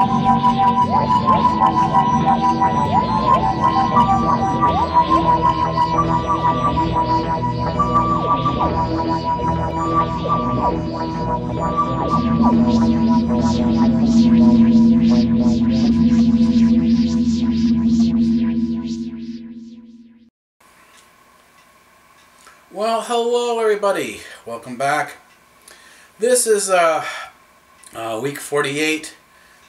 Well, hello everybody. Welcome back. This is uh, uh, week 48.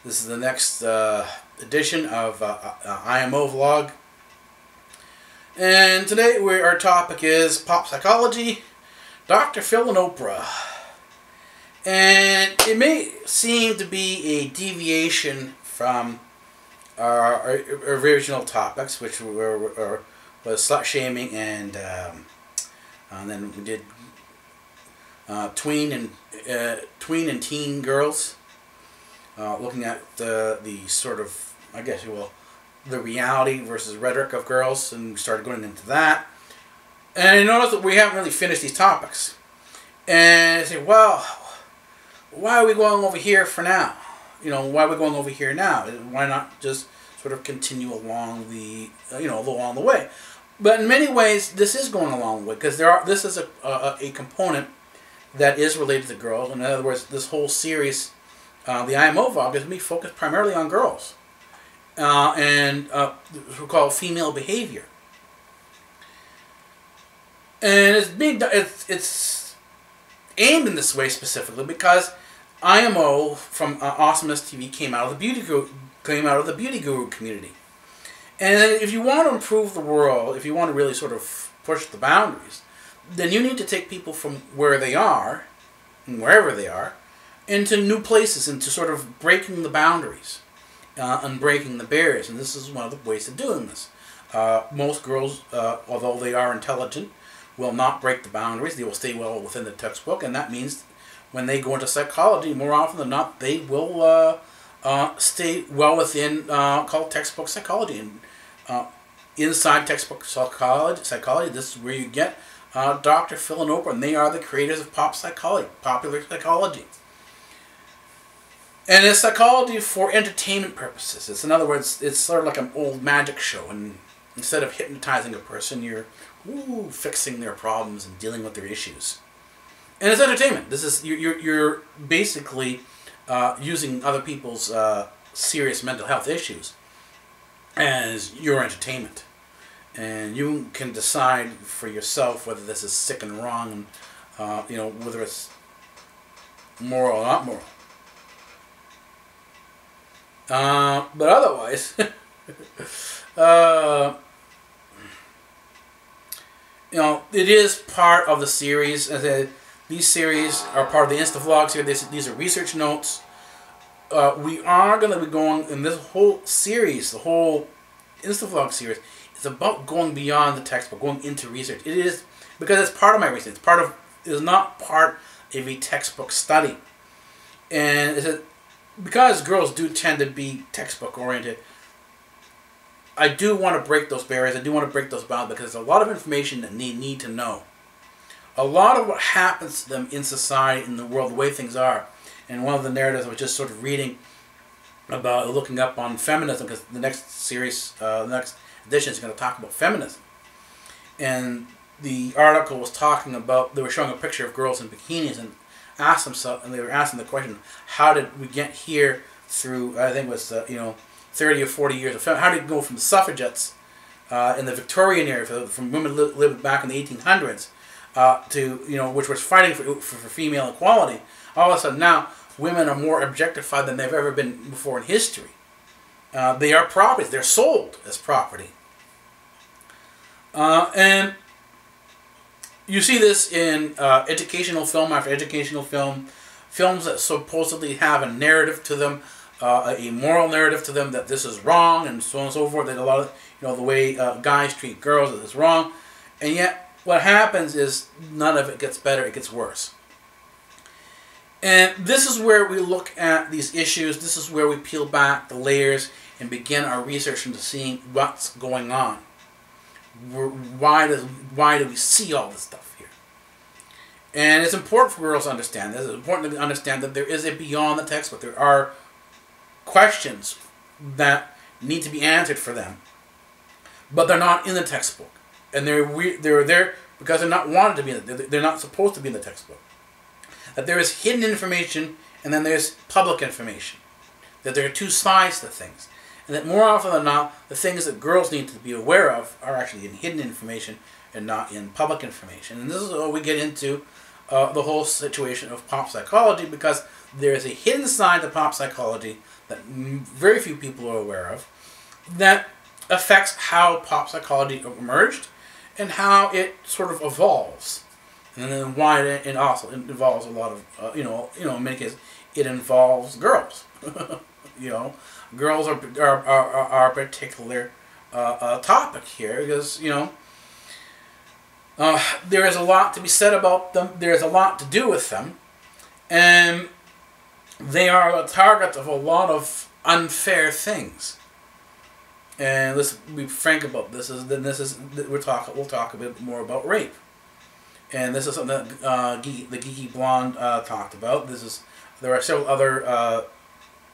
This is the next uh, edition of uh, uh, IMO vlog. And today we, our topic is pop psychology, Dr. Phil and Oprah. And it may seem to be a deviation from our, our original topics, which were, were was slut shaming and um, and then we did uh, tween and uh, tween and teen girls, uh, looking at the the sort of I guess you will the reality versus rhetoric of girls, and we started going into that. And I noticed that we haven't really finished these topics. And I say, well, why are we going over here for now? You know, why are we going over here now? Why not just sort of continue along the, you know, along the way? But in many ways, this is going along the way because there are. This is a, a, a component that is related to girls. In other words, this whole series, uh, the IMO vlog, is going to be focused primarily on girls uh, and uh, we call female behavior. And it's being it's it's aimed in this way specifically because IMO from uh, Awesomeness TV came out of the beauty guru, came out of the beauty guru community. And if you want to improve the world, if you want to really sort of push the boundaries, then you need to take people from where they are, and wherever they are, into new places, into sort of breaking the boundaries uh, and breaking the barriers. And this is one of the ways of doing this. Uh, most girls, uh, although they are intelligent, will not break the boundaries. They will stay well within the textbook, and that means when they go into psychology, more often than not, they will uh, uh, stay well within uh, called textbook psychology. And inside textbook psychology, psychology, this is where you get Dr. Phil and Oprah, and they are the creators of pop psychology, popular psychology. And it's psychology for entertainment purposes. It's in other words, it's sort of like an old magic show, and instead of hypnotizing a person, you're ooh, fixing their problems and dealing with their issues. And it's entertainment. This is you're you're, basically uh, using other people's uh, serious mental health issues as your entertainment, and you can decide for yourself whether this is sick and wrong, and uh, you know whether it's moral or not moral. Uh, but otherwise, uh, you know, it is part of the series. As I, these series are part of the Insta vlogs here. These, are research notes. Uh, we are going to be going in this whole series, the whole Insta vlog series, is about going beyond the textbook, going into research. It is because it's part of my research. It's part of. It is not part of a textbook study, and it's a, because girls do tend to be textbook oriented, I do want to break those barriers. I do want to break those bounds because there's a lot of information that they need to know. A lot of what happens to them in society, in the world, the way things are. And one of the narratives I was just sort of reading about looking up on feminism because the next series, uh, the next edition is going to talk about feminism. And the article was talking about, they were showing a picture of girls in bikinis and asked themselves, and they were asking the question, how did we get here through, I think it was, uh, you know, 30 or 40 years of film, how did it go from the suffragettes uh, in the Victorian era, from women li lived back in the 1800s, uh, to, you know, which was fighting for, for, for female equality, all of a sudden now women are more objectified than they've ever been before in history. Uh, they are properties. They're sold as property. Uh, and you see this in uh, educational film after educational film, films that supposedly have a narrative to them, uh, a moral narrative to them that this is wrong and so on and so forth. That a lot of you know the way uh, guys treat girls is wrong, and yet what happens is none of it gets better, it gets worse. And this is where we look at these issues, this is where we peel back the layers and begin our research into seeing what's going on. Why, does, why do we see all this stuff here? And it's important for girls to understand this. It's important to understand that there is a beyond the textbook. There are questions that need to be answered for them, but they're not in the textbook, and they're they're there because they're not wanted to be. In the, they're not supposed to be in the textbook. That there is hidden information, and then there's public information. That there are two sides to things, and that more often than not, the things that girls need to be aware of are actually in hidden information and not in public information. And this is where we get into uh, the whole situation of pop psychology because there is a hidden side to pop psychology that very few people are aware of that affects how pop psychology emerged and how it sort of evolves and then why it, it also involves a lot of uh, you know you know in many cases it involves girls you know girls are are, are, are a particular uh, uh, topic here because you know uh, there is a lot to be said about them there's a lot to do with them and they are a target of a lot of unfair things. And let's be frank about this. Is then this is we're talking. We'll talk a bit more about rape, and this is something that uh, the geeky blonde uh, talked about. This is there are several other uh,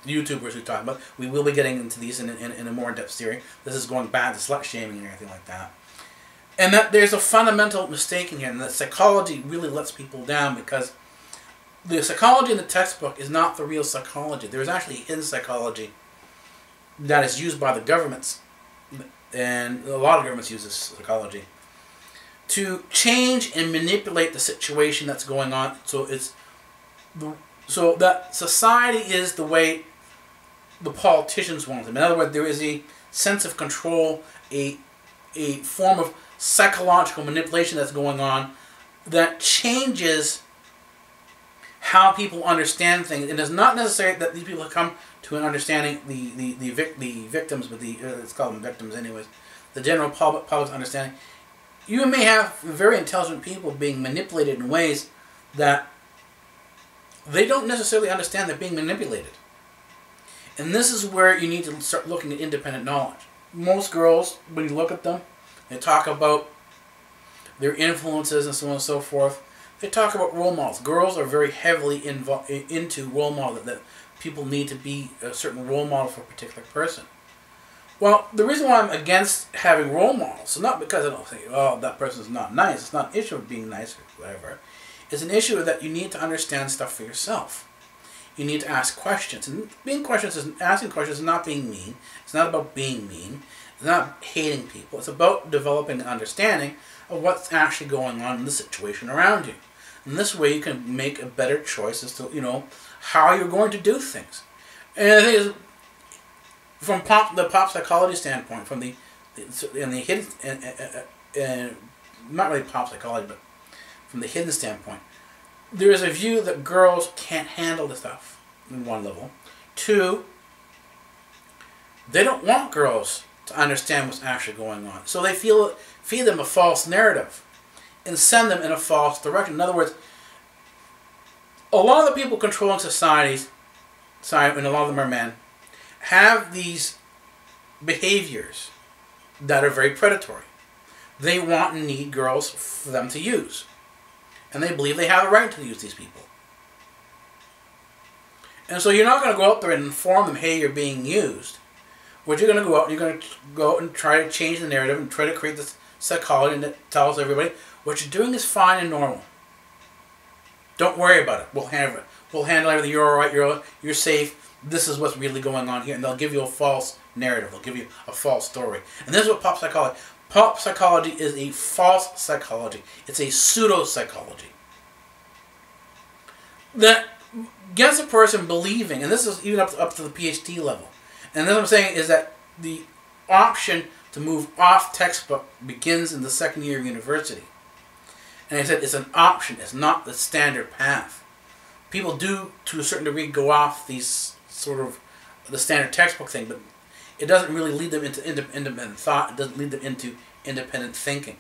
YouTubers who talk about. We will be getting into these in, in, in a more in depth series. This is going back to slut shaming and everything like that. And that there's a fundamental mistake in here, and that psychology really lets people down because the psychology in the textbook is not the real psychology. There is actually hidden psychology that is used by the governments, and a lot of governments use this psychology to change and manipulate the situation that's going on. So it's so that society is the way the politicians want them. In other words, there is a sense of control, a a form of psychological manipulation that's going on that changes how people understand things. And it's not necessary that these people come to an understanding the the the, vic, the victims, but the uh, let's call them victims anyways. The general public public's understanding. You may have very intelligent people being manipulated in ways that they don't necessarily understand they're being manipulated. And this is where you need to start looking at independent knowledge. Most girls, when you look at them, they talk about their influences and so on and so forth they talk about role models. Girls are very heavily into role models that people need to be a certain role model for a particular person. Well, the reason why I'm against having role models, so not because I don't think, oh, that person's not nice. It's not an issue of being nice or whatever. It's an issue that you need to understand stuff for yourself. You need to ask questions. And being questions is asking questions is not being mean. It's not about being mean. It's not hating people. It's about developing an understanding of what's actually going on in the situation around you. And this way you can make a better choice as to, you know, how you're going to do things. And the thing is, from pop, the pop psychology standpoint, from the, in the hidden, and, and, and not really pop psychology, but from the hidden standpoint, there is a view that girls can't handle the stuff in one level. Two, they don't want girls to understand what's actually going on. So they feel feed them a false narrative and send them in a false direction. In other words, a lot of the people controlling societies, sorry, and a lot of them are men, have these behaviors that are very predatory. They want and need girls for them to use. And they believe they have a right to use these people. And so you're not going to go out there and inform them, hey, you're being used. What you're going to go out, you're going to go out and try to change the narrative and try to create this psychology that tells everybody what you're doing is fine and normal. Don't worry about it. We'll handle it. We'll handle everything. You're all right. You're you're safe. This is what's really going on here, and they'll give you a false narrative. They'll give you a false story. And this is what pop psychology. Pop psychology is a false psychology. It's a pseudo psychology that gets a person believing, and this is even up to, up to the PhD level. And what I'm saying is that the option to move off textbook begins in the second year of university. And I said it's an option, it's not the standard path. People do, to a certain degree, go off these sort of the standard textbook thing, but it doesn't really lead them into independent thought. It doesn't lead them into independent thinking.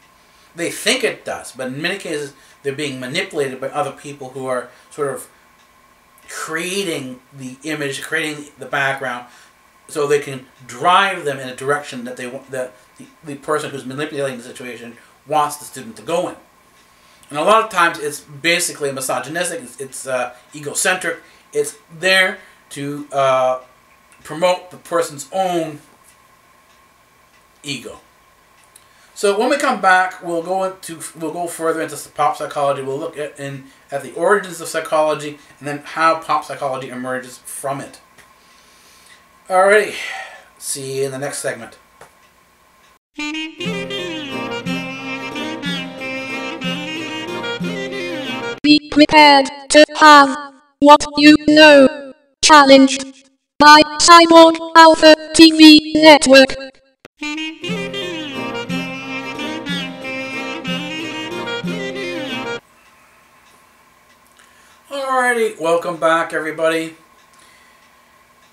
they think it does, but in many cases they're being manipulated by other people who are sort of creating the image, creating the background, so they can drive them in a direction that they want that the, the person who's manipulating the situation wants the student to go in. And a lot of times it's basically misogynistic, it's, it's uh, egocentric, it's there to uh, promote the person's own ego. So when we come back, we'll go into we'll go further into pop psychology. We'll look at in at the origins of psychology and then how pop psychology emerges from it. Alrighty, see you in the next segment. Be prepared to have what you know challenged by Cyborg Alpha TV Network. Alrighty, welcome back, everybody.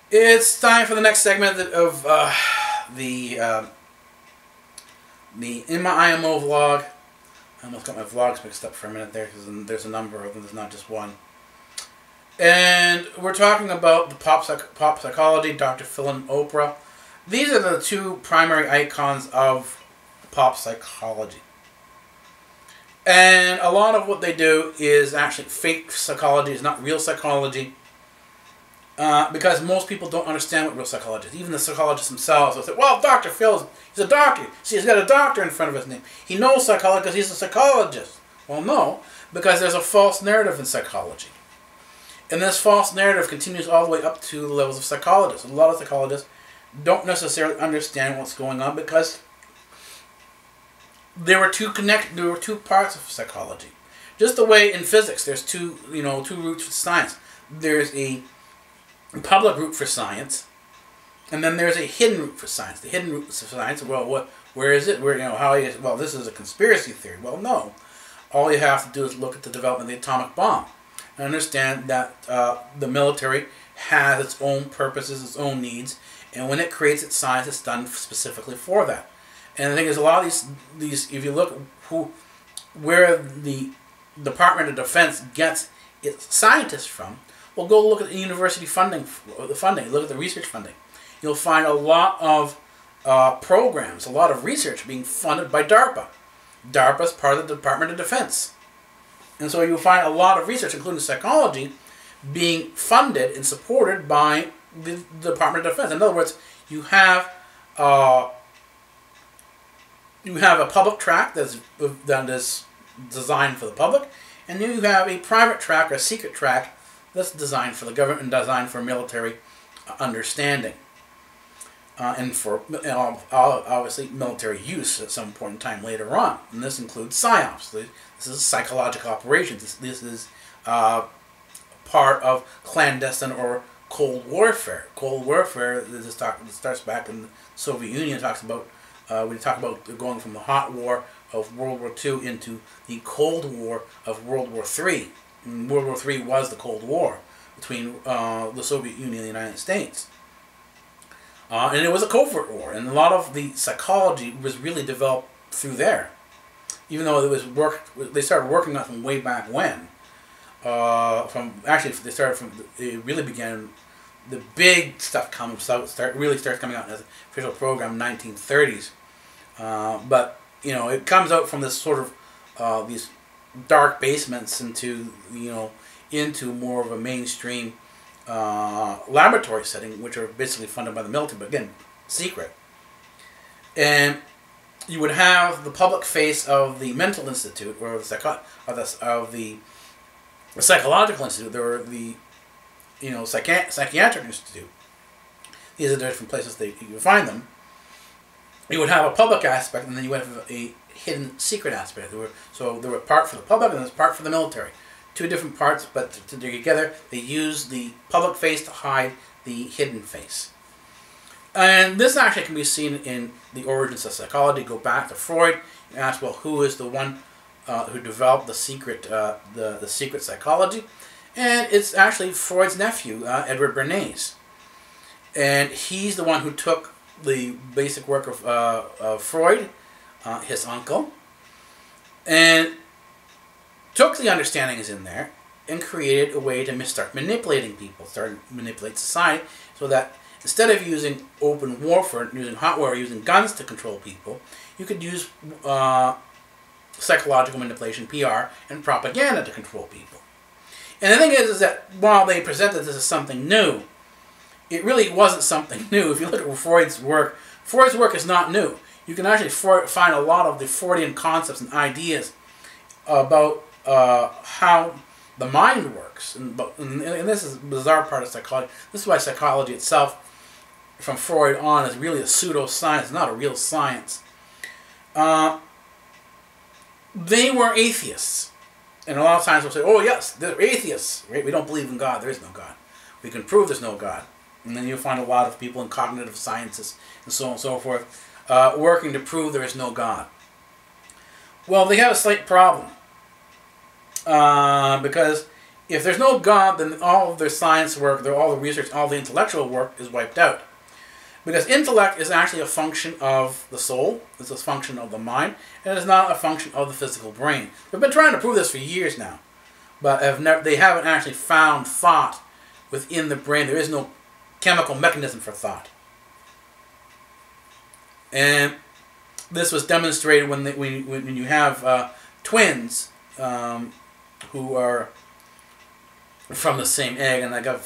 It's time for the next segment of uh, the uh, the in my IMO vlog. I almost got my vlogs mixed up for a minute there because there's a number of them. There's not just one. And we're talking about the pop psych pop psychology, Dr. Phil and Oprah. These are the two primary icons of pop psychology. And a lot of what they do is actually fake psychology, it's not real psychology. Uh, because most people don't understand what real psychology is. Even the psychologists themselves will say, well, Dr. Phil, he's a doctor. See, he's got a doctor in front of his name. He knows psychology because he's a psychologist. Well, no, because there's a false narrative in psychology. And this false narrative continues all the way up to the levels of psychologists. A lot of psychologists don't necessarily understand what's going on because there were two connect there were two parts of psychology. Just the way in physics there's two you know two routes for science. There's a public route for science, and then there's a hidden route for science. The hidden route for science, well, what where is it? Where you know how well this is a conspiracy theory. Well, no. All you have to do is look at the development of the atomic bomb and understand that uh, the military has its own purposes, its own needs, and when it creates its science, it's done specifically for that. And the thing is, a lot of these, these if you look who, where the Department of Defense gets its scientists from, well, go look at the university funding, the funding, look at the research funding. You'll find a lot of uh, programs, a lot of research being funded by DARPA. DARPA is part of the Department of Defense. And so you'll find a lot of research, including psychology, being funded and supported by the, the Department of Defense. In other words, you have uh, you have a public track that's that is designed for the public, and then you have a private track or a secret track that's designed for the government and designed for military understanding. Uh, and for uh, obviously military use at some point in time later on. And this includes PSYOPs. This is psychological operations. This, this is uh, part of clandestine or Cold Warfare. Cold Warfare, this, talk, this starts back in the Soviet Union, talks about, uh, we talk about going from the hot war of World War II into the Cold War of World War III. And World War III was the Cold War between uh, the Soviet Union and the United States. Uh, and it was a covert war, and a lot of the psychology was really developed through there. Even though it was work, they started working on from way back when. Uh, from actually, they started from it really began. The big stuff comes out start really starts coming out as an official program 1930s, uh, but you know it comes out from this sort of uh, these dark basements into you know into more of a mainstream uh, laboratory setting, which are basically funded by the military, but again, secret. And you would have the public face of the mental institute, or the, psycho- of the, of the psychological institute, or the you know psychi- psychiatric institute. These are the different places that you find them. You would have a public aspect, and then you would have a hidden secret aspect. There were, so there were part for the public, and there's part for the military two different parts, but to, to together they use the public face to hide the hidden face. And this actually can be seen in the origins of psychology. Go back to Freud and ask, well, who is the one uh, who developed the secret, uh, the, the secret psychology? And it's actually Freud's nephew, uh, Edward Bernays. And he's the one who took the basic work of, uh, of Freud, uh, his uncle, and took the understandings in there and created a way to start manipulating people, start manipulate society, so that instead of using open warfare, using hot war, using guns to control people, you could use uh, psychological manipulation, PR, and propaganda to control people. And the thing is, is that while they presented this as something new, it really wasn't something new. If you look at Freud's work, Freud's work is not new. You can actually find a lot of the Freudian concepts and ideas about uh, how the mind works. And, and, and this is the bizarre part of psychology. This is why psychology itself, from Freud on, is really a pseudoscience, not a real science. Uh, they were atheists. And a lot of times we'll say, oh, yes, they're atheists. Right? We don't believe in God. There is no God. We can prove there's no God. And then you'll find a lot of people in cognitive sciences and so on and so forth uh, working to prove there is no God. Well, they have a slight problem. Uh, because if there's no God, then all of their science work, all the research, all the intellectual work is wiped out. Because intellect is actually a function of the soul, it's a function of the mind, and it's not a function of the physical brain. They've been trying to prove this for years now, but have never, they haven't actually found thought within the brain. There is no chemical mechanism for thought. And this was demonstrated when, they, when, when you have uh, twins um, who are from the same egg, and I got,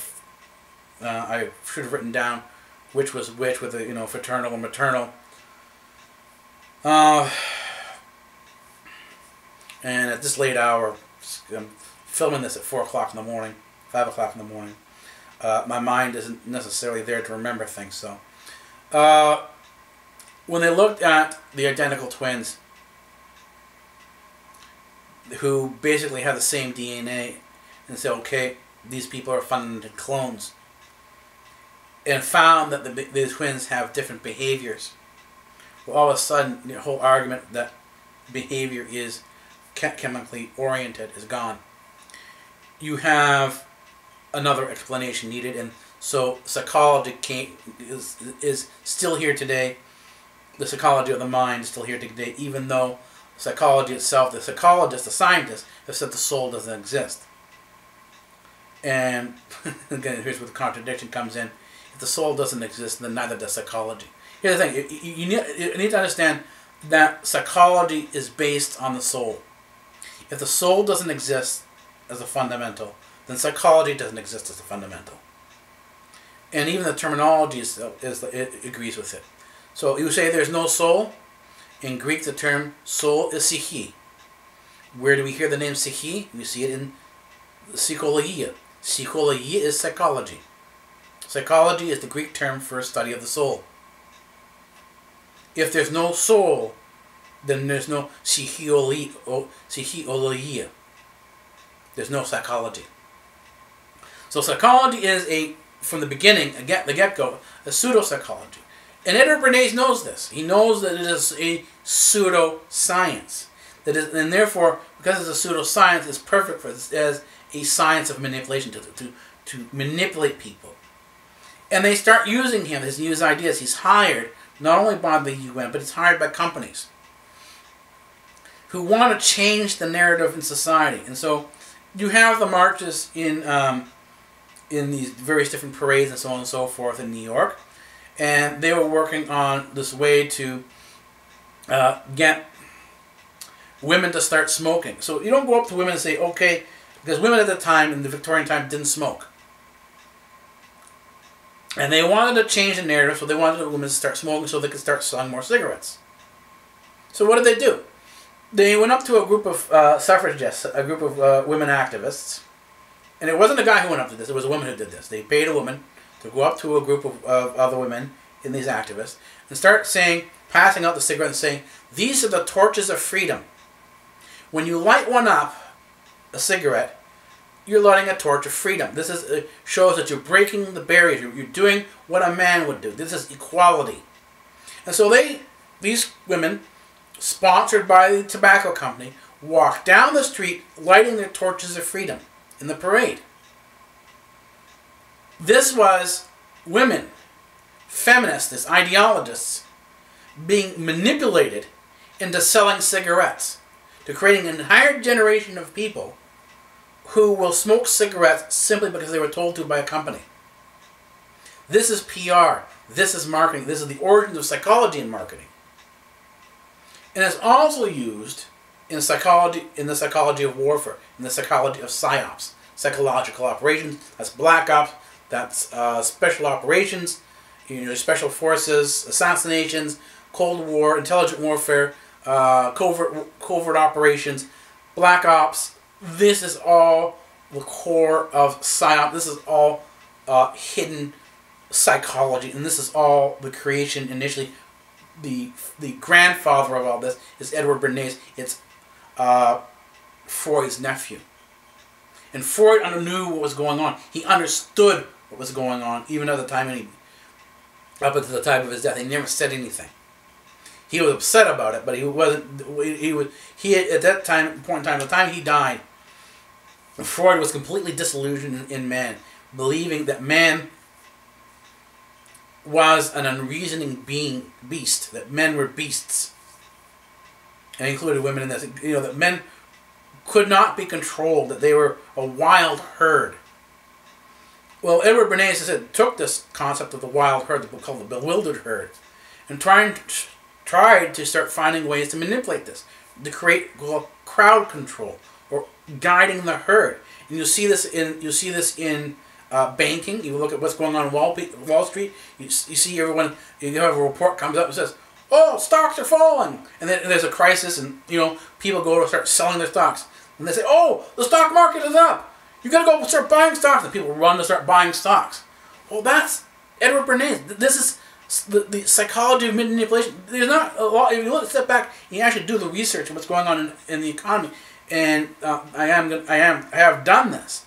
uh, I should have written down which was which with the you know fraternal and maternal. Uh, and at this late hour, I'm filming this at four o'clock in the morning, five o'clock in the morning. Uh, my mind isn't necessarily there to remember things, so. Uh, when they looked at the identical twins, who basically have the same DNA, and said, okay, these people are funded clones and found that the, the twins have different behaviors. Well, all of a sudden, the whole argument that behavior is chemically oriented is gone. You have another explanation needed, and so psychology came, is, is still here today. The psychology of the mind is still here today, even though psychology itself, the psychologists, the scientists, have said the soul doesn't exist. And again, here's where the contradiction comes in the soul doesn't exist, then neither does psychology. Here's the thing: you, you, need, you need to understand that psychology is based on the soul. If the soul doesn't exist as a fundamental, then psychology doesn't exist as a fundamental. And even the terminology is, is it agrees with it. So you say there's no soul. In Greek, the term soul is psyche. Where do we hear the name psyche? We see it in psychologia. Psychologia is psychology. Psychology is the Greek term for a study of the soul. If there's no soul, then there's no psychologia. There's no psychology. So psychology is a, from the beginning, again, the get-go, a pseudo-psychology. And Edward Bernays knows this. He knows that it is a pseudo-science. That is, and therefore, because it's a pseudo-science, it's perfect for this as a science of manipulation to, to, to manipulate people. And they start using him, his new ideas. He's hired not only by the UN, but he's hired by companies who want to change the narrative in society. And so you have the marches in um, in these various different parades and so on and so forth in New York, and they were working on this way to uh, get women to start smoking. So you don't go up to women and say, okay, because women at the time in the Victorian time didn't smoke. And they wanted to change the narrative, so they wanted the women to start smoking so they could start selling more cigarettes. So what did they do? They went up to a group of uh, suffragists, a group of uh, women activists, and it wasn't a guy who went up to this, it was a woman who did this. They paid a woman to go up to a group of, of other women in these activists and start saying, passing out the cigarette and saying, these are the torches of freedom. When you light one up, a cigarette, you're lighting a torch of freedom. This is shows that you're breaking the barriers. You're, you're doing what a man would do. This is equality. And so they, these women, sponsored by the tobacco company, walk down the street lighting their torches of freedom in the parade. This was women, feminists, ideologists, being manipulated into selling cigarettes to creating an entire generation of people who will smoke cigarettes simply because they were told to by a company. This is PR. This is marketing. This is the origins of psychology in marketing. And it's also used in psychology in the psychology of warfare, in the psychology of psyops, psychological operations. That's black ops. That's uh, special operations, you know, special forces, assassinations, Cold War, intelligent warfare, uh, covert covert operations, black ops. This is all the core of psyop. This is all uh, hidden psychology, and this is all the creation initially. The the grandfather of all this is Edward Bernays. It's uh, Freud's nephew, and Freud knew what was going on. He understood what was going on, even at the time, he, up until the time of his death, he never said anything. He was upset about it, but he wasn't. He was he at that time point in time, the time he died. Freud was completely disillusioned in, man, believing that man was an unreasoning being, beast, that men were beasts. And included women in this. You know, that men could not be controlled, that they were a wild herd. Well, Edward Bernays said, took this concept of the wild herd, the book called the bewildered herd, and to, tried to start finding ways to manipulate this, to create crowd control guiding the herd. And you see this in you see this in uh, banking. You look at what's going on Wall, Wall Street. You, you see everyone. You have a report comes up and says, "Oh, stocks are falling," and then there's a crisis, and you know people go to start selling their stocks, and they say, "Oh, the stock market is up. You got to go start buying stocks," and people run to start buying stocks. Well, that's Edward Bernays. This is the, the psychology of manipulation. There's not a lot. If you look step back, you actually do the research of what's going on in, in the economy, and uh, I am I am I have done this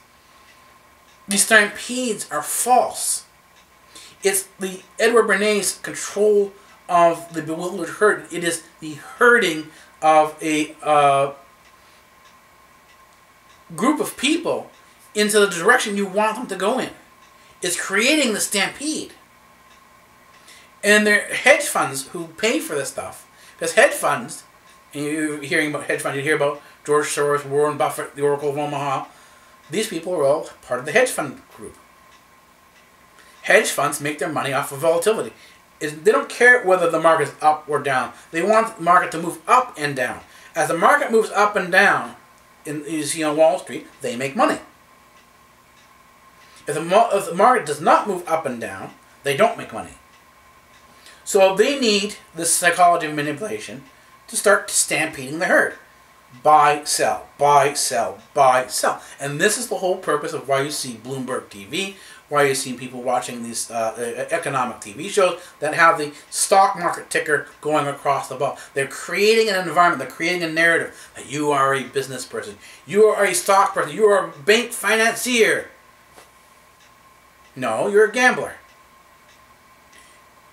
these stampedes are false. It's the Edward Bernays control of the bewildered herd. It is the herding of a uh, group of people into the direction you want them to go in. It's creating the stampede. And they're hedge funds who pay for this stuff. Because hedge funds, and you're hearing about hedge funds, you hear about George Soros, Warren Buffett, the Oracle of Omaha, these people are all part of the hedge fund group. Hedge funds make their money off of volatility. They don't care whether the market is up or down. They want the market to move up and down. As the market moves up and down, in, you see on Wall Street, they make money. If the, if the market does not move up and down, they don't make money. So they need this psychology of manipulation to start stampeding the herd buy, sell, buy, sell, buy, sell. And this is the whole purpose of why you see Bloomberg TV, why you see people watching these uh, economic TV shows that have the stock market ticker going across the ball. They're creating an environment, they're creating a narrative that you are a business person, you are a stock person, you are a bank financier. No, you're a gambler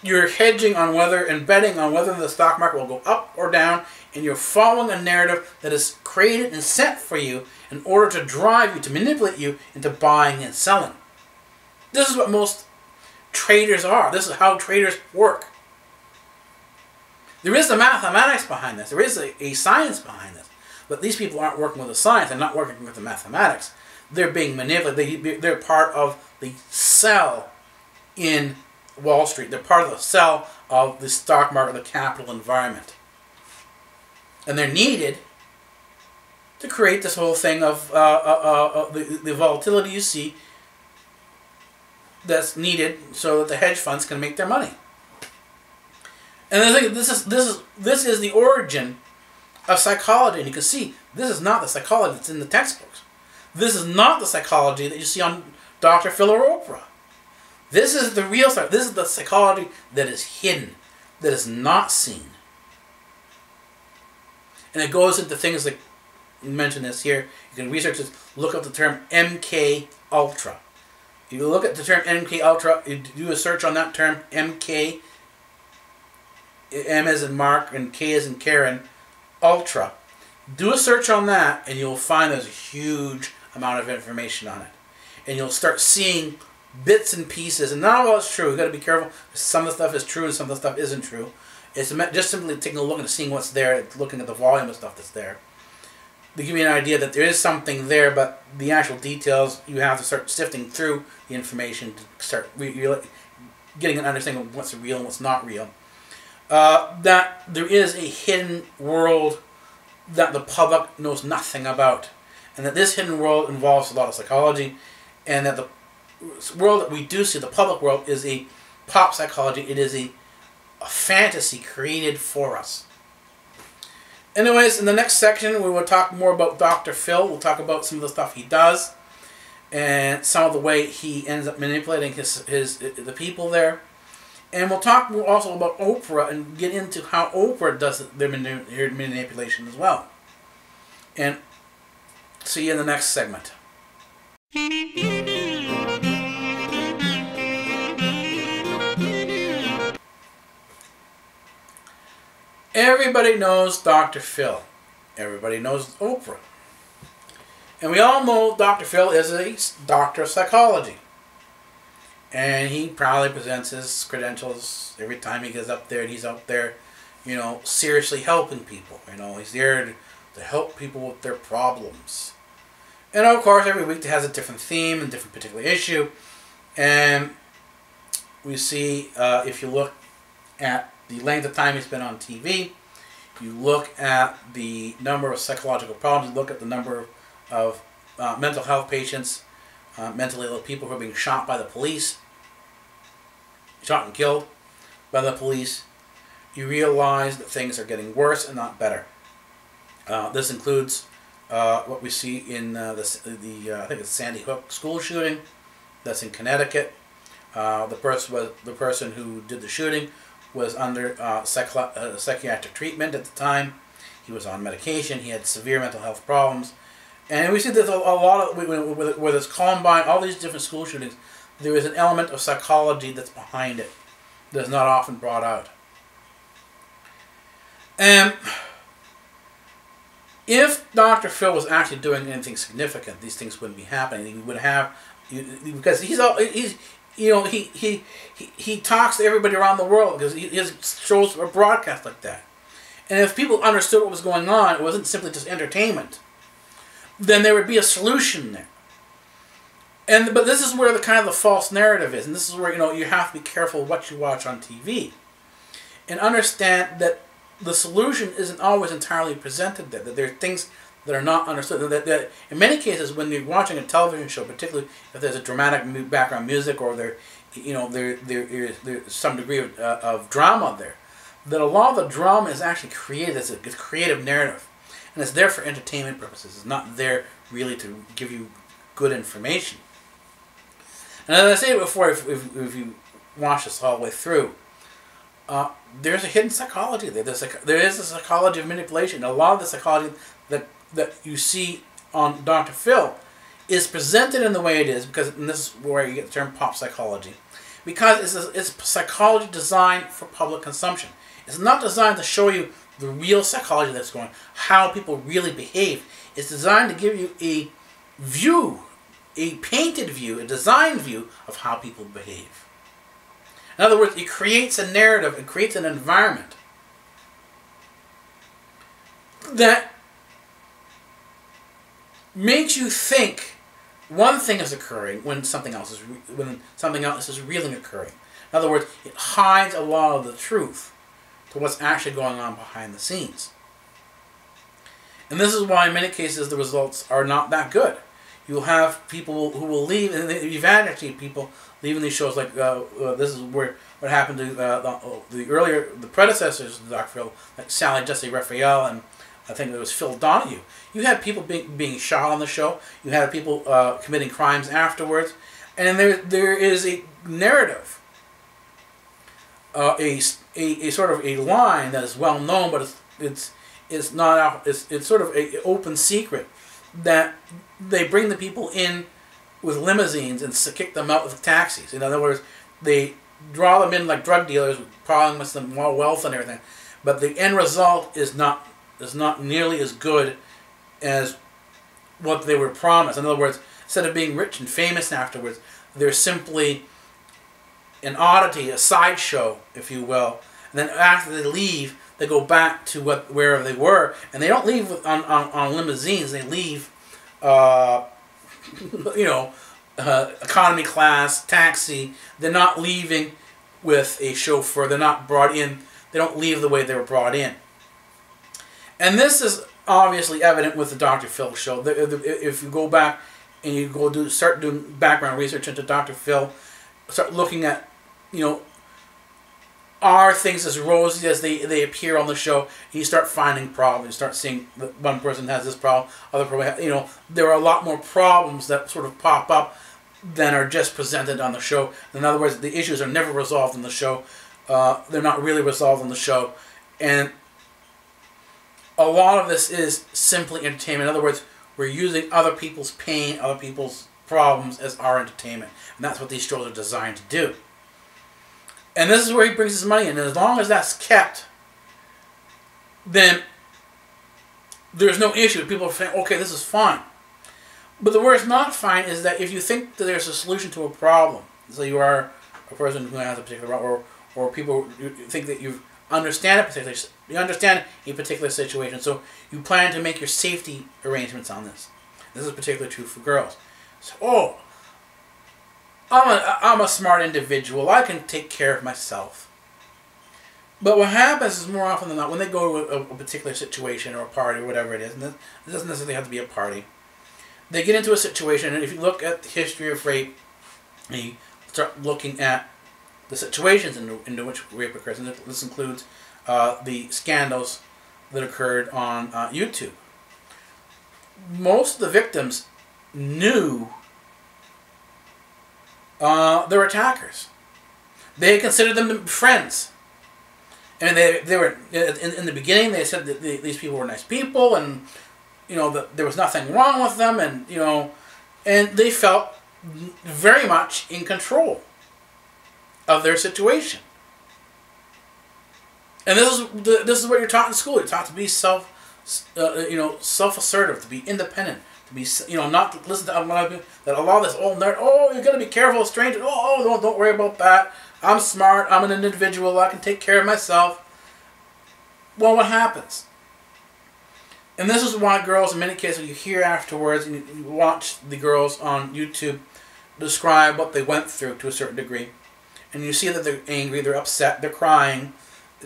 you're hedging on whether and betting on whether the stock market will go up or down, and you're following a narrative that is created and set for you in order to drive you, to manipulate you into buying and selling. This is what most traders are. This is how traders work. There is a mathematics behind this. There is a, a science behind this. But these people aren't working with the science. They're not working with the mathematics. They're being manipulated. They, they're part of the cell in Wall Street. They're part of the cell of the stock market, the capital environment. And they're needed to create this whole thing of uh, uh, uh, uh, the, the volatility you see that's needed so that the hedge funds can make their money. And this is this is this is the origin of psychology, and you can see this is not the psychology that's in the textbooks. This is not the psychology that you see on Dr. Phil or Oprah. This is the real stuff. This is the psychology that is hidden, that is not seen. And it goes into things like you mentioned this here. You can research this. Look up the term MK Ultra. You look at the term MK Ultra. You do a search on that term MK. M as in Mark and K as in Karen. Ultra. Do a search on that, and you'll find there's a huge amount of information on it, and you'll start seeing bits and pieces, and not all is true. You got to be careful. Some of the stuff is true, and some of the stuff isn't true. It's just simply taking a look and seeing what's there, looking at the volume of stuff that's there. they give you an idea that there is something there, but the actual details you have to start sifting through the information to start getting an understanding of what's real and what's not real. Uh, that there is a hidden world that the public knows nothing about, and that this hidden world involves a lot of psychology, and that the world that we do see, the public world, is a pop psychology. It is a, a fantasy created for us. Anyways, in the next section, we will talk more about Dr. Phil. We'll talk about some of the stuff he does, and some of the way he ends up manipulating his his the people there. And we'll talk also about Oprah and get into how Oprah does their manipulation as well. And see you in the next segment. Everybody knows Dr. Phil. Everybody knows Oprah. And we all know Dr. Phil is a doctor of psychology. And he proudly presents his credentials every time he gets up there and he's out there, you know, seriously helping people. You know, he's there to, help people with their problems. And of course, every week it has a different theme and different particular issue. And we see, uh, if you look at the length of time he's been on TV, you look at the number of psychological problems, you look at the number of uh, mental health patients, uh, mentally ill people who are being shot by the police, shot and killed by the police, you realize that things are getting worse and not better. Uh, this includes uh, what we see in uh, the, the uh, I think it's Sandy Hook school shooting, that's in Connecticut. the person was the person who did the shooting was under uh, uh, psychiatric treatment at the time. He was on medication. He had severe mental health problems. And we see there's a, a lot of, with, with, this Columbine, all these different school shootings, there is an element of psychology that's behind it that's not often brought out. And if Dr. Phil was actually doing anything significant, these things wouldn't be happening. He would have, because he's all, he's you know, he he he, he talks to everybody around the world because his shows are broadcast like that. And if people understood what was going on, it wasn't simply just entertainment. Then there would be a solution there. And but this is where the kind of the false narrative is, and this is where you know you have to be careful what you watch on TV, and understand that the solution isn't always entirely presented there. That there are things that are not understood. That, that in many cases, when you're watching a television show, particularly if there's a dramatic background music or there, you know, there there is there's some degree of, uh, of drama there, that a lot of the drama is actually created as a creative narrative, and it's there for entertainment purposes. It's not there really to give you good information. And as I said before, if, if, if you watch this all the way through, uh, there's a hidden psychology there. There's a, there is a psychology of manipulation. A lot of the psychology that you see on Dr. Phil is presented in the way it is because this is where you get the term pop psychology because it's, a, it's psychology designed for public consumption. It's not designed to show you the real psychology that's going, how people really behave. It's designed to give you a view, a painted view, a designed view of how people behave. In other words, it creates a narrative, it creates an environment that makes you think one thing is occurring when something else is when something else is really occurring. In other words, it hides a lot of the truth to what's actually going on behind the scenes. And this is why in many cases the results are not that good. You'll have people who will leave, and you've actually people leaving these shows like uh, uh, this is where what happened to uh, the, the, earlier the predecessors of Dr. Phil, like Sally Jessy Raphael and I think it was Phil Donahue. You had people being, being shot on the show. You had people uh, committing crimes afterwards, and there there is a narrative, uh, a, a, a sort of a line that is well known, but it's it's it's not it's it's sort of a open secret that they bring the people in with limousines and kick them out with taxis. In other words, they draw them in like drug dealers, promise them more wealth and everything, but the end result is not is not nearly as good as what they were promised. In other words, instead of being rich and famous afterwards, they're simply an oddity, a sideshow, if you will. And then after they leave, they go back to what wherever they were, and they don't leave on, on, on limousines. They leave, uh, you know, uh, economy class, taxi. They're not leaving with a chauffeur. They're not brought in. They don't leave the way they were brought in. And this is obviously evident with the Dr. Phil show. If you go back and you go do start doing background research into Dr. Phil, start looking at, you know, are things as rosy as they, they appear on the show? You start finding problems. You start seeing that one person has this problem, other problem. You know, there are a lot more problems that sort of pop up than are just presented on the show. In other words, the issues are never resolved in the show. Uh, they're not really resolved in the show, and a lot of this is simply entertainment. In other words, we're using other people's pain, other people's problems as our entertainment, and that's what these shows are designed to do. And this is where he brings his money in. And as long as that's kept, then there's no issue. People are saying, okay, this is fine. But the where it's not fine is that if you think that there's a solution to a problem, so you are a person who has a particular problem, or or people think that you understand a particular you understand a particular situation, so you plan to make your safety arrangements on this. This is particularly true for girls. So, oh, I'm a, I'm a smart individual. I can take care of myself. But what happens is more often than not, when they go to a, a particular situation or a party or whatever it is, and it doesn't necessarily have to be a party, they get into a situation, and if you look at the history of rape, and you start looking at the situations into, into which rape occurs, and this includes uh, the scandals that occurred on uh, YouTube. Most of the victims knew uh, their attackers. They considered them friends. And they, they were, in, in the beginning, they said that these people were nice people and you know, that there was nothing wrong with them, and you know, and they felt very much in control of their situation. And this is this is what you're taught in school. You're taught to be self, uh, you know, self-assertive, to be independent, to be you know, not to listen to other that a lot of this old nerd. Oh, you're gonna be careful, stranger. Oh, oh, don't don't worry about that. I'm smart. I'm an individual. I can take care of myself. Well, what happens? And this is why girls, in many cases, you hear afterwards, and you watch the girls on YouTube describe what they went through to a certain degree. And you see that they're angry, they're upset, they're crying.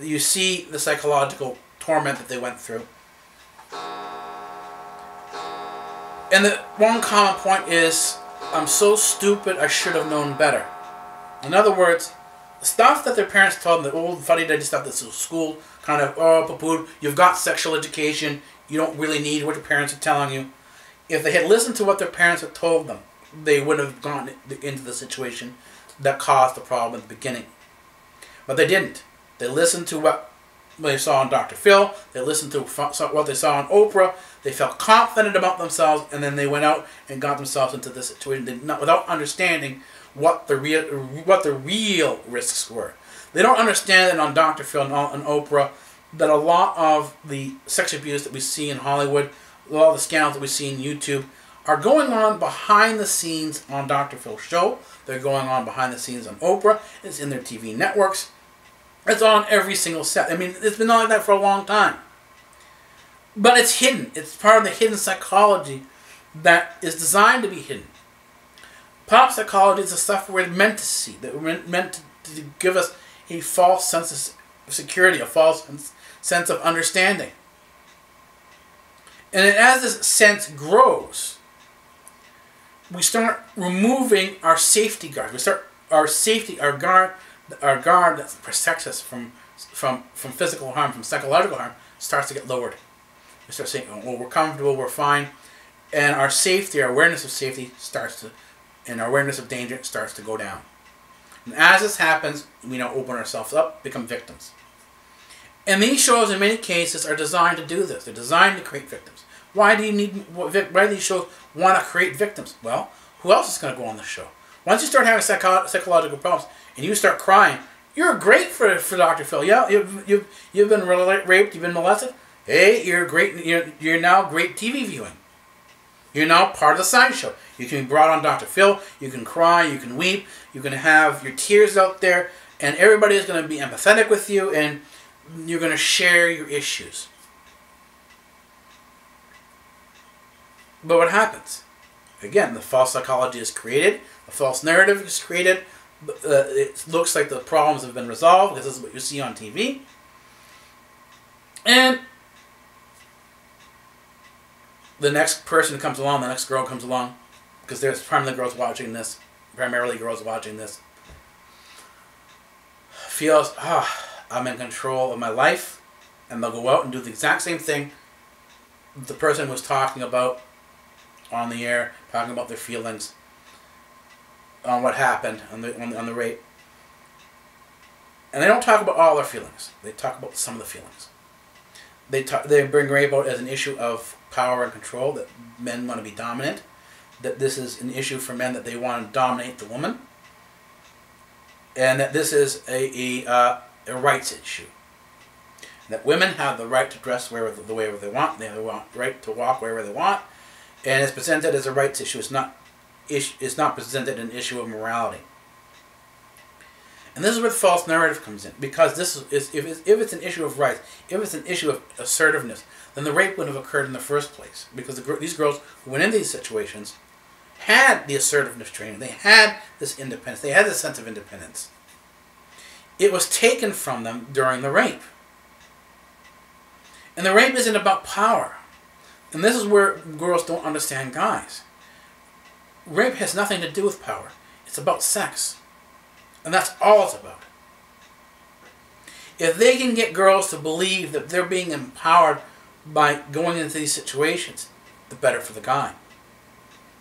You see the psychological torment that they went through. And the one common point is, I'm so stupid, I should have known better. In other words, the stuff that their parents told them, the old fuddy-duddy stuff that's school kind of, oh, papoon, you've got sexual education, you don't really need what your parents are telling you. If they had listened to what their parents had told them, they would have gone into the situation that caused the problem at the beginning. But they didn't. They listened to what they saw on Dr. Phil. They listened to what they saw on Oprah. They felt confident about themselves, and then they went out and got themselves into this situation not, without understanding what the real what the real risks were. They don't understand that on Dr. Phil and on Oprah that a lot of the sex abuse that we see in Hollywood, a lot of the scandals that we see in YouTube, are going on behind the scenes on Dr. Phil's show. They're going on behind the scenes on Oprah. It's in their TV networks. It's on every single set. I mean, it's been like that for a long time. But it's hidden. It's part of the hidden psychology that is designed to be hidden. Pop psychology is the stuff we're meant to see, that we're meant to, to give us a false sense of security, a false sense of understanding. And as this sense grows, we start removing our safety guard. We start our safety, our guard, our guard that protects us from from from physical harm, from psychological harm, starts to get lowered. We start saying, "Oh, well, we're comfortable, we're fine," and our safety, our awareness of safety, starts to, and our awareness of danger starts to go down. And as this happens, we now open ourselves up, become victims. And these shows, in many cases, are designed to do this. They're designed to create victims. Why do you need? Why do these shows want to create victims? Well, who else is going to go on the show? Once you start having psycho- psychological problems and you start crying, you're great for, for Dr. Phil. Yeah, you've, you've, you've been raped, you've been molested. Hey, you're great. You're, you're now great TV viewing. You're now part of the sideshow. You can be brought on Dr. Phil. You can cry. You can weep. You can have your tears out there, and everybody is going to be empathetic with you. And you're going to share your issues. But what happens? Again, the false psychology is created, a false narrative is created. Uh, it looks like the problems have been resolved because this is what you see on TV. And the next person comes along, the next girl comes along, because there's primarily girls watching this, primarily girls watching this, feels, ah, I'm in control of my life, and they'll go out and do the exact same thing the person was talking about on the air, talking about their feelings on what happened on the on the, on the rape. And they don't talk about all their feelings. They talk about some of the feelings. They talk, they bring rape out as an issue of power and control that men want to be dominant. That this is an issue for men that they want to dominate the woman. And that this is a a, uh, a rights issue. That women have the right to dress wherever the way they want. They have the right to walk wherever they want and it's presented as a rights issue. It's not, it's not presented an issue of morality. And this is where the false narrative comes in, because this is if it's, if it's an issue of rights, if it's an issue of assertiveness, then the rape wouldn't have occurred in the first place, because the, these girls who went into these situations had the assertiveness training, they had this independence, they had this sense of independence. It was taken from them during the rape. And the rape isn't about power. And this is where girls don't understand guys. Rape has nothing to do with power. It's about sex. And that's all it's about. If they can get girls to believe that they're being empowered by going into these situations, the better for the guy.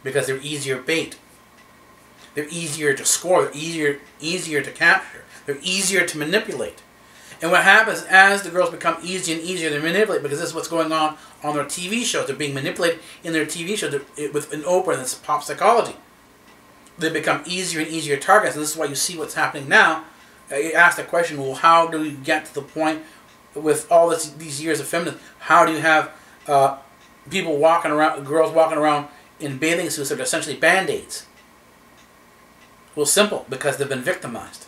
Because they're easier bait. They're easier to score. They're easier, easier to capture. They're easier to manipulate. And what happens as the girls become easier and easier to manipulate, because this is what's going on on their TV shows. They're being manipulated in their TV shows with an Oprah and this pop psychology. They become easier and easier targets, and this is why you see what's happening now. You ask the question, well, how do you get to the point with all this, these years of feminism? How do you have uh, people walking around, girls walking around in bathing suits that are essentially band-aids? Well, simple, because they've been victimized.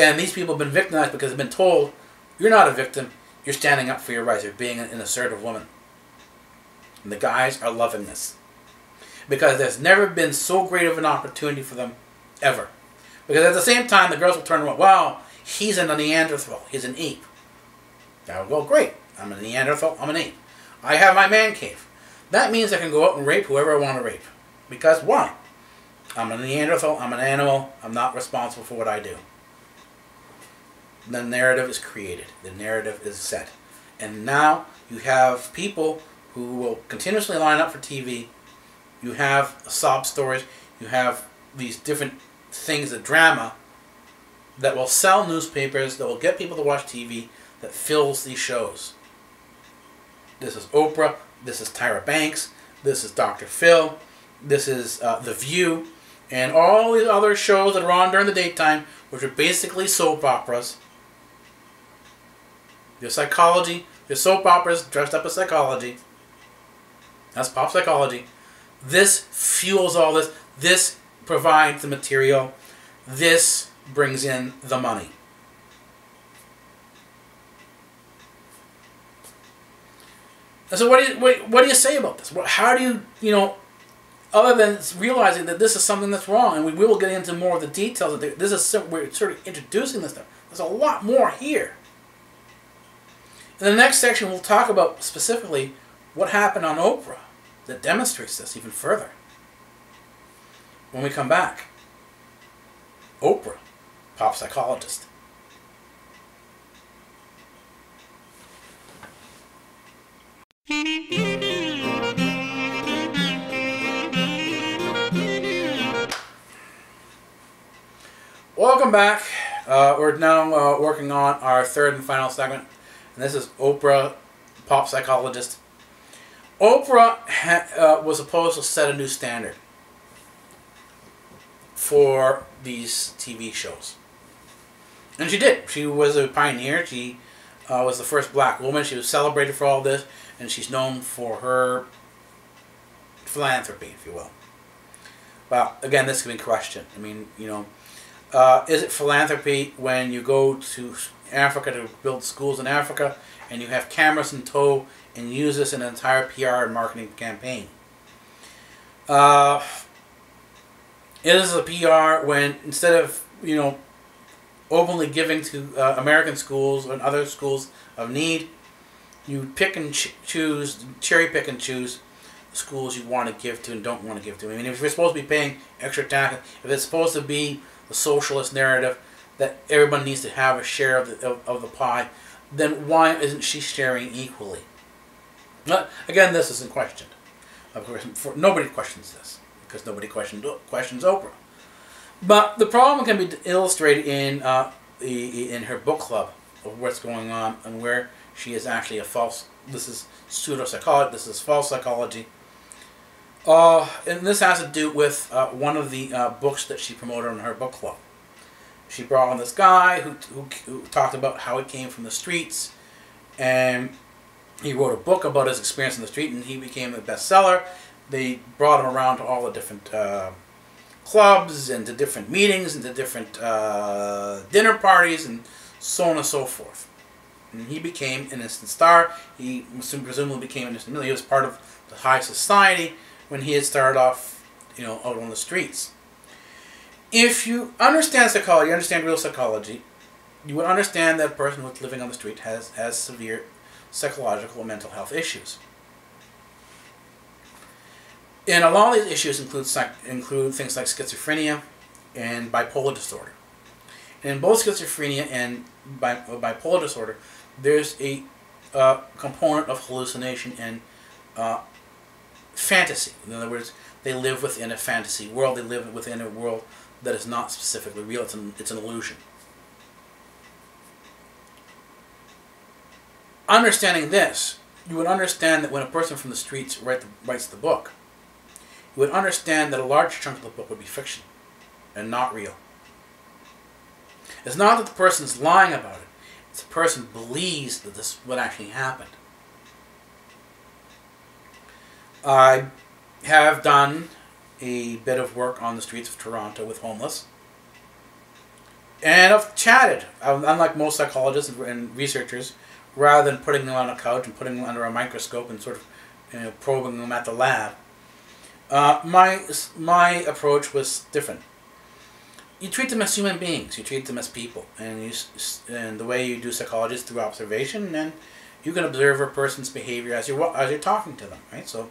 And these people have been victimized because they've been told, you're not a victim, you're standing up for your rights, you're being an assertive woman. And the guys are loving this. Because there's never been so great of an opportunity for them, ever. Because at the same time, the girls will turn around, wow, he's a Neanderthal, he's an ape. That will go, great, I'm a Neanderthal, I'm an ape. I have my man cave. That means I can go out and rape whoever I want to rape. Because why? I'm a Neanderthal, I'm an animal, I'm not responsible for what I do the narrative is created, the narrative is set. And now you have people who will continuously line up for TV. You have sob stories. You have these different things, the drama, that will sell newspapers, that will get people to watch TV, that fills these shows. This is Oprah. This is Tyra Banks. This is Dr. Phil. This is uh, The View. And all these other shows that are on during the daytime, which are basically soap operas your psychology, your soap operas dressed up as psychology. That's pop psychology. This fuels all this. This provides the material. This brings in the money. And so, what do you what, do you say about this? How do you you know, other than realizing that this is something that's wrong, and we will get into more of the details. Of this is we're sort of introducing this stuff. There's a lot more here. In the next section, we'll talk about specifically what happened on Oprah that demonstrates this even further. When we come back, Oprah, pop psychologist. Welcome back. Uh, we're now uh, working on our third and final segment and this is Oprah, pop psychologist. Oprah uh, was supposed to set a new standard for these TV shows. And she did. She was a pioneer. She uh, was the first black woman. She was celebrated for all this, and she's known for her philanthropy, if you will. Well, again, this can be questioned. I mean, you know, Uh, is it philanthropy when you go to Africa to build schools in Africa and you have cameras in tow and use this in an entire PR and marketing campaign? Uh, it is a PR when instead of you know openly giving to uh, American schools and other schools of need, you pick and ch- choose, cherry pick and choose schools you want to give to and don't want to give to. I mean, if you're supposed to be paying extra tax, if it's supposed to be the socialist narrative that everyone needs to have a share of the, of, of the pie, then why isn't she sharing equally? But again, this isn't questioned. Of course, for, nobody questions this because nobody questioned, questions Oprah. But the problem can be illustrated in uh, in her book club of what's going on and where she is actually a false. This is pseudo psychology. This is false psychology. Uh, and this has to do with uh, one of the uh, books that she promoted on her book club. She brought on this guy who, who, who talked about how he came from the streets, and he wrote a book about his experience in the street, and he became a bestseller. They brought him around to all the different uh, clubs and to different meetings and to different uh, dinner parties and so on and so forth. And he became an instant star. He presumably became an instant millionaire. He was part of the high society when he had started off, you know, out on the streets. If you understand psychology, you understand real psychology, you would understand that a person who's living on the street has, has severe psychological and mental health issues. And a lot of these issues include, include things like schizophrenia and bipolar disorder. And in both schizophrenia and bipolar disorder, there's a uh, component of hallucination and uh, fantasy. In other words, they live within a fantasy world. They live within a world that is not specifically real. It's an, it's an illusion. Understanding this, you would understand that when a person from the streets write the, writes the book, you would understand that a large chunk of the book would be fiction and not real. It's not that the person's lying about it. It's the person believes that this what actually happened. I have done a bit of work on the streets of Toronto with homeless. And I've chatted, unlike most psychologists and researchers, rather than putting them on a couch and putting them under a microscope and sort of you know, probing them at the lab. Uh, my, my approach was different. You treat them as human beings. You treat them as people, and you and the way you do psychology is through observation, and you can observe a person's behavior as you're as you're talking to them, right? So,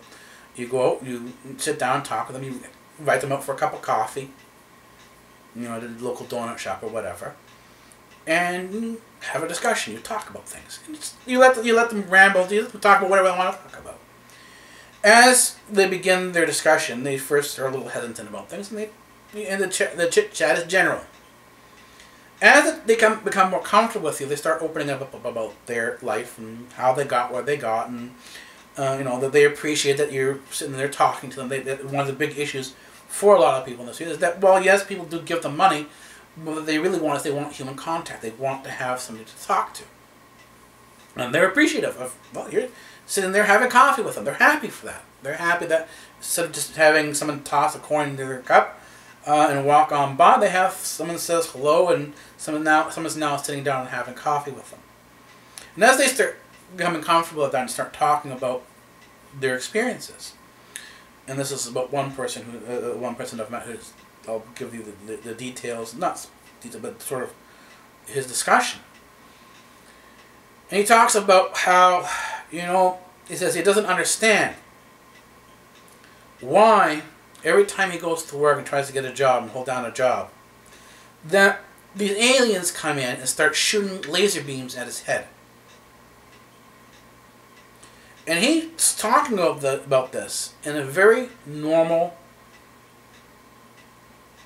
you go out, you sit down, talk with them, you invite them out for a cup of coffee, you know, at a local donut shop or whatever, and have a discussion. You talk about things. You let you let them ramble. You let them talk about whatever they want to talk about. As they begin their discussion, they first are a little hesitant about things, and they and the ch- the chit chat is general. As they come become more comfortable with you, they start opening up about their life and how they got what they got, and uh, you know that they appreciate that you're sitting there talking to them. They, one of the big issues for a lot of people in this is that well, yes, people do give them money, but what they really want is they want human contact. They want to have somebody to talk to, and they're appreciative of well, you're sitting there having coffee with them. They're happy for that. They're happy that instead of just having someone toss a coin into their cup, uh, and walk on by, they have someone says hello, and someone now someone's now sitting down and having coffee with them. And as they start becoming comfortable with that and start talking about their experiences, and this is about one person who uh, uh one person I've met who's I'll give you the, the, the details, not detail, but sort of his discussion. And he talks about how, you know, he says he doesn't understand why every time he goes to work and tries to get a job and hold down a job, that these aliens come in and start shooting laser beams at his head. And he's talking about, the, about this in a very normal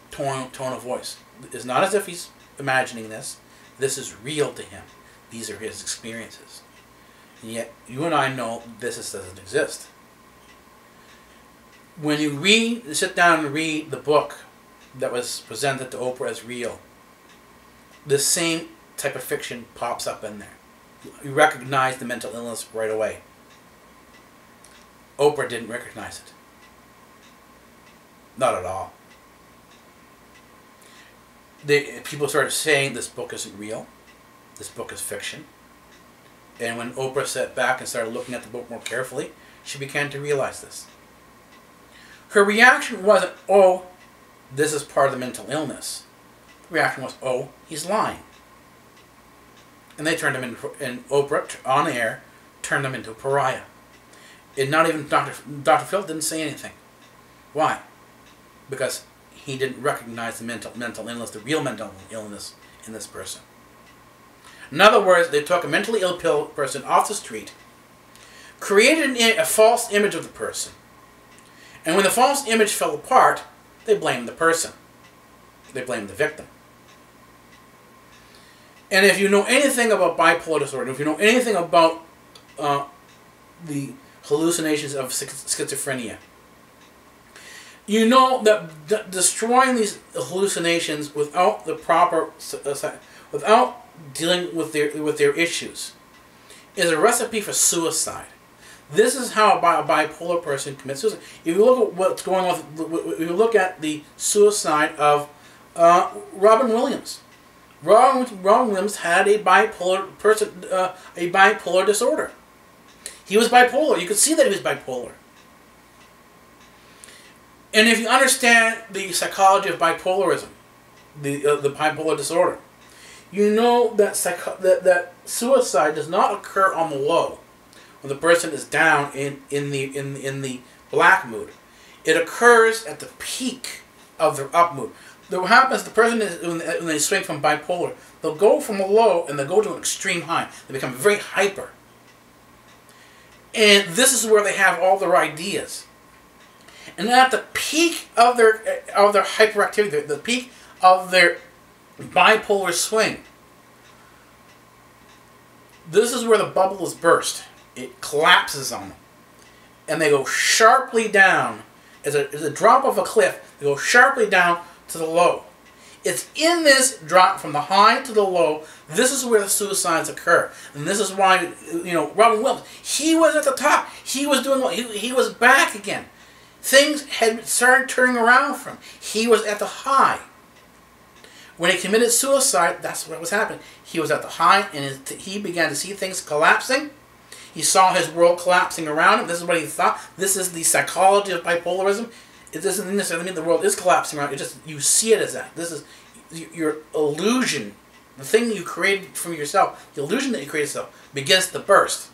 tone, tone of voice. It's not as if he's imagining this. This is real to him. These are his experiences. And yet, you and I know this is, doesn't exist when you read, sit down and read the book that was presented to Oprah as real, the same type of fiction pops up in there. You recognize the mental illness right away. Oprah didn't recognize it. Not at all. they, people started saying this book isn't real, this book is fiction. And when Oprah sat back and started looking at the book more carefully, she began to realize this. Her reaction wasn't, oh, this is part of the mental illness. The reaction was, oh, he's lying. And they turned him into, and Oprah, on air, turned him into a pariah. And not even Dr. Dr. Phil didn't say anything. Why? Because he didn't recognize the mental mental illness, the real mental illness in this person. In other words, they took a mentally ill person off the street, created a false image of the person, and when the false image fell apart, they blamed the person. They blamed the victim. And if you know anything about bipolar disorder, if you know anything about uh, the hallucinations of schizophrenia, you know that destroying these hallucinations without the proper, uh, without dealing with their with their issues, is a recipe for suicide. This is how a bipolar person commits suicide. If you look at what's going on, if you look at the suicide of uh, Robin Williams. Robin, Robin Williams had a bipolar person, uh, a bipolar disorder. He was bipolar. You could see that he was bipolar. And if you understand the psychology of bipolarism, the uh, the bipolar disorder, you know that, that that suicide does not occur on the low, when the person is down in in the in in the black mood. It occurs at the peak of their up mood. What happens, the person is when they swing from bipolar, they'll go from a low and they'll go to an extreme high. They become very hyper. And this is where they have all their ideas. And then at the peak of their of their hyperactivity, the peak of their bipolar swing, this is where the bubble is burst. It collapses on them. And they go sharply down. As a, as a drop of a cliff, they go sharply down to the low. It's in this drop from the high to the low. This is where the suicides occur, and this is why you know Robin Williams. He was at the top. He was doing well. He, he was back again. Things had started turning around for him. He was at the high. When he committed suicide, that's what was happening. He was at the high, and he began to see things collapsing. He saw his world collapsing around him. This is what he thought. This is the psychology of bipolarism it doesn't necessarily mean the world is collapsing around. It just you see it as that. This is your illusion, the thing you created from yourself, the illusion that you created yourself begins to burst.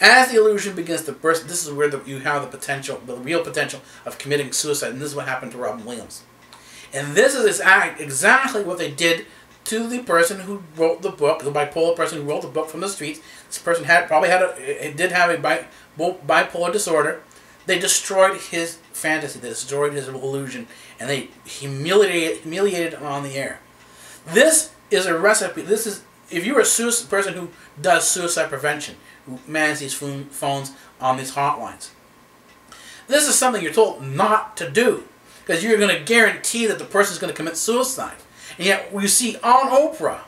As the illusion begins to burst, this is where the, you have the potential, the real potential of committing suicide. And this is what happened to Robin Williams. And this is exactly what they did to the person who wrote the book, the bipolar person who wrote the book from the streets. This person had probably had a, did have a bipolar disorder. They destroyed his fantasy, they destroyed his illusion, and they humiliated, humiliated him on the air. This is a recipe. This is if you're a suicide person who does suicide prevention, who manages these phones on these hotlines. This is something you're told not to do because you're going to guarantee that the person is going to commit suicide. And yet, we see on Oprah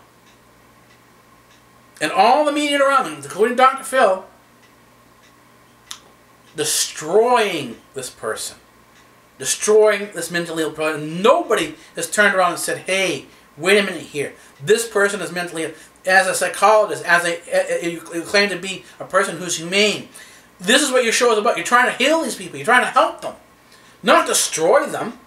and all the media around them, including Dr. Phil, destroying this person, destroying this mentally ill person. Nobody has turned around and said, hey, wait a minute here. This person is mentally ill. As a psychologist, as a, you claim to be a person who's humane, this is what your show is about. You're trying to heal these people. You're trying to help them, not destroy them.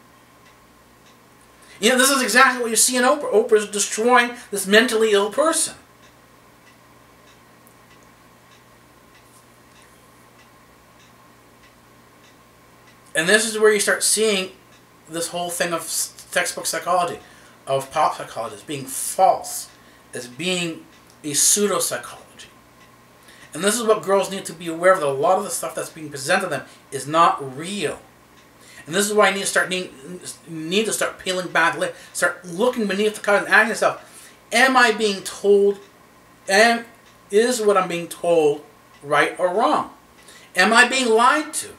You know, this is exactly what you see in Oprah. Oprah's destroying this mentally ill person. And this is where you start seeing this whole thing of textbook psychology, of pop psychology, as being false, as being a pseudo psychology. And this is what girls need to be aware of that a lot of the stuff that's being presented to them is not real. And this is why you need to start need, need to start peeling back, start looking beneath the covers and asking yourself, am I being told, am, is what I'm being told right or wrong? Am I being lied to?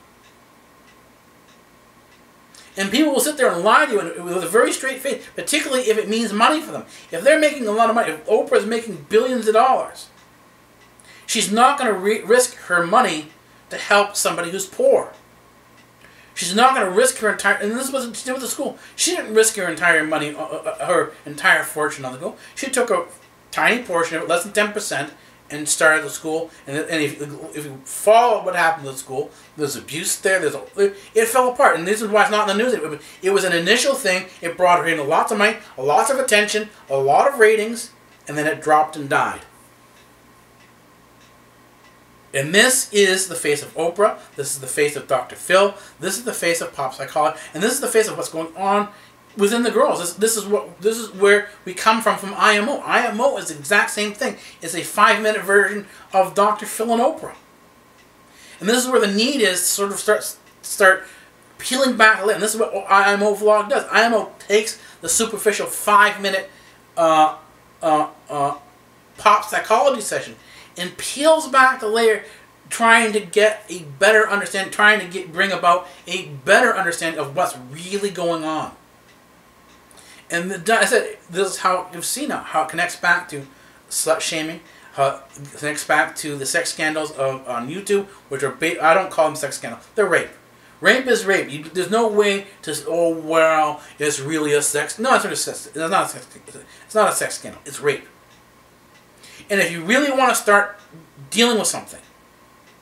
And people will sit there and lie to you with a very straight face, particularly if it means money for them. If they're making a lot of money, if Oprah's making billions of dollars, she's not going to risk her money to help somebody who's poor. She's not going to risk her entire. And this is what she did with the school. She didn't risk her entire money, uh, uh, her entire fortune on the school. She took a tiny portion of it, less than ten percent, and started the school. And, and if, if you follow what happened to the school, there's abuse there. There's a, it, fell apart, and this is why it's not in the news. It, it was an initial thing. It brought her in lots of money, lots of attention, a lot of ratings, and then it dropped and died. And this is the face of Oprah. This is the face of Dr. Phil. This is the face of pop psychology, and this is the face of what's going on within the girls. This, this is what this is where we come from from IMO. IMO is the exact same thing. It's a five minute version of Dr. Phil and Oprah. And this is where the need is to sort of start start peeling back. A little. And this is what IMO vlog does. IMO takes the superficial five minute uh, uh, uh, pop psychology session and peels back the layer trying to get a better understanding, trying to get bring about a better understanding of what's really going on. And the, I said this is how you've seen it, how it connects back to slut shaming, how it connects back to the sex scandals of, on YouTube, which are I don't call them sex scandals, they're rape. Rape is rape. You, there's no way to oh well, it's really a sex. No, it's not a sex. It's not a sex. It's not a sex scandal. It's rape. And if you really want to start dealing with something,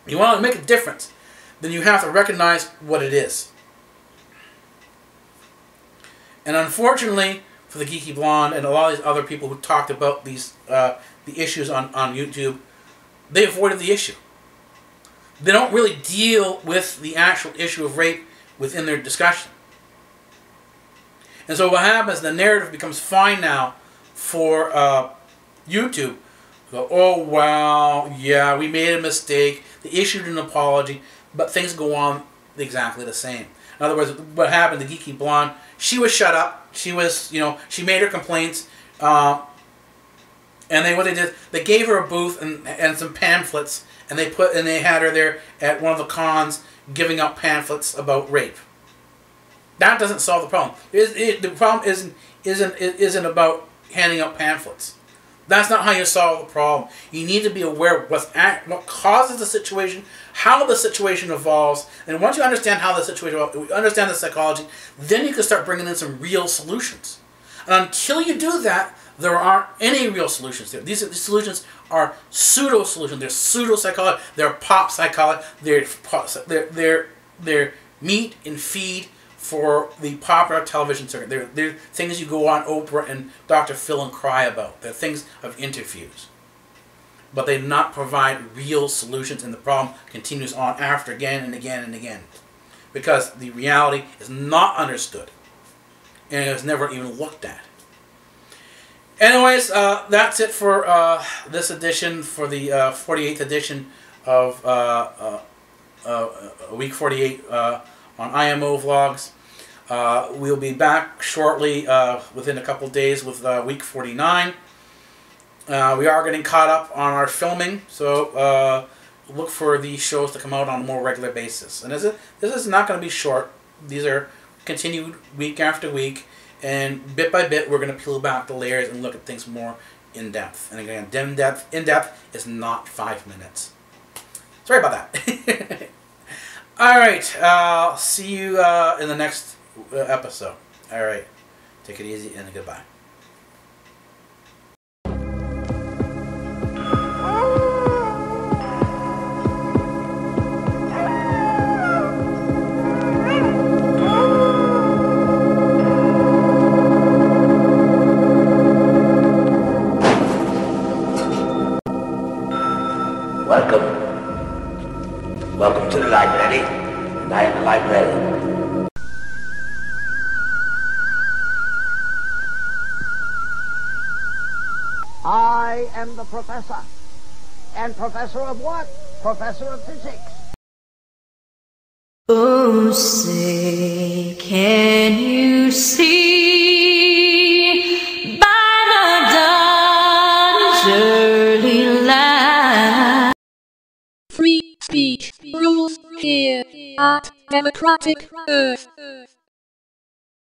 you want to make a difference, then you have to recognize what it is. And unfortunately, for the Geeky Blonde and a lot of these other people who talked about these uh, the issues on, on YouTube, they avoided the issue. They don't really deal with the actual issue of rape within their discussion. And so what happens, the narrative becomes fine now for uh, YouTube. Go, oh, wow, yeah, we made a mistake. They issued an apology, but things go on exactly the same. In other words, what happened, the Geeky Blonde, she was shut up. She was, you know, she made her complaints. Uh, and they what they did, they gave her a booth and, and some pamphlets, and they put and they had her there at one of the cons giving out pamphlets about rape. That doesn't solve the problem. It, it, the problem isn't isn't isn't about handing out pamphlets. That's not how you solve the problem. You need to be aware of what's at, what causes the situation, how the situation evolves, and once you understand how the situation, understand the psychology, then you can start bringing in some real solutions. And until you do that, there aren't any real solutions there. These, these solutions are pseudo solutions. They're pseudo psychology. They're pop psychology. They're they're they're, they're meat and feed for the popular television circuit. They're, they're things you go on Oprah and Dr. Phil and cry about. They're things of interviews. But they do not provide real solutions and the problem continues on after again and again and again. Because the reality is not understood. And it is never even looked at. Anyways, uh, that's it for uh, this edition, for the uh, 48th edition of uh, uh, uh, Week 48 on IMO Vlogs. We'll be back shortly, within a couple days, with Week 49. we are getting caught up on our filming, so look for these shows to come out on a more regular basis. And this is, this is not going to be short. These are continued week after week. And bit by bit, we're going to peel back the layers and look at things more in depth. And again, in depth, in depth is not five minutes. Sorry about that. All right. Uh, see you uh, in the next uh, Uh, episode. All right. Take it easy and goodbye. Welcome. Welcome to the library. And I am the professor. And professor of what? Professor of physics. Oh, say, can you see by the dawn's early light? Free speech rules here at Democratic Earth.